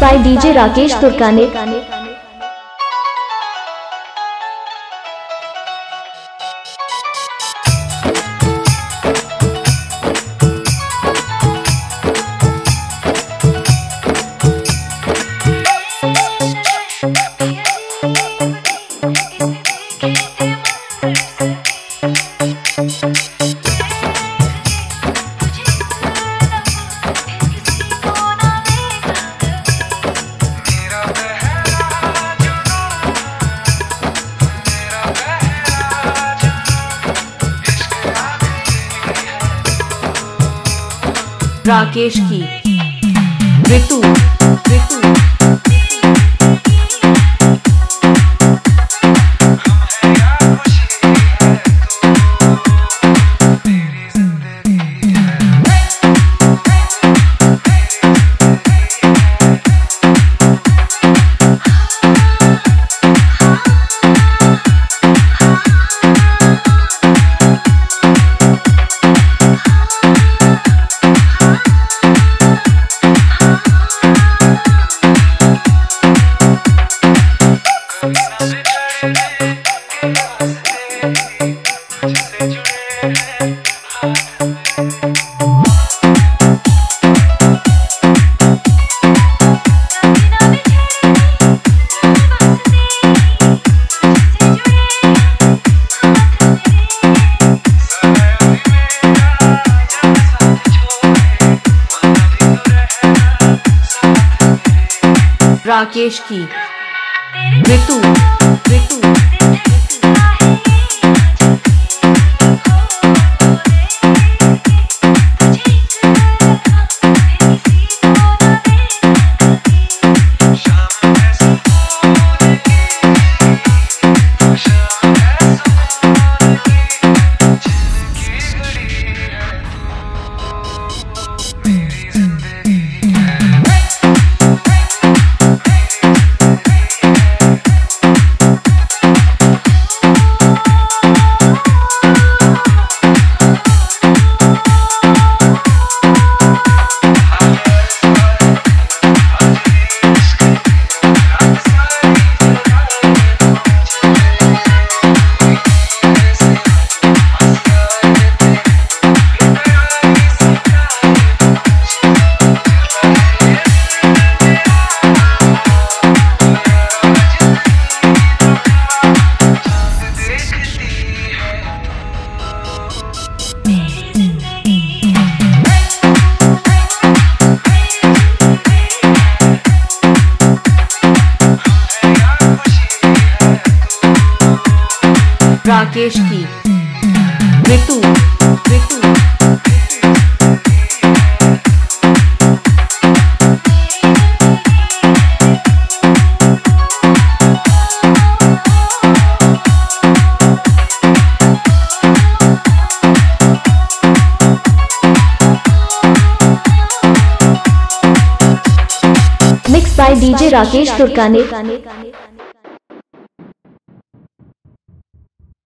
By DJ Rakesh Turkane Thank. Rakesh की। ऋतु ऋतु राकेश की। ऋतु राकेश की ऋतु ऋतु Mixed by DJ Rakesh Turkane.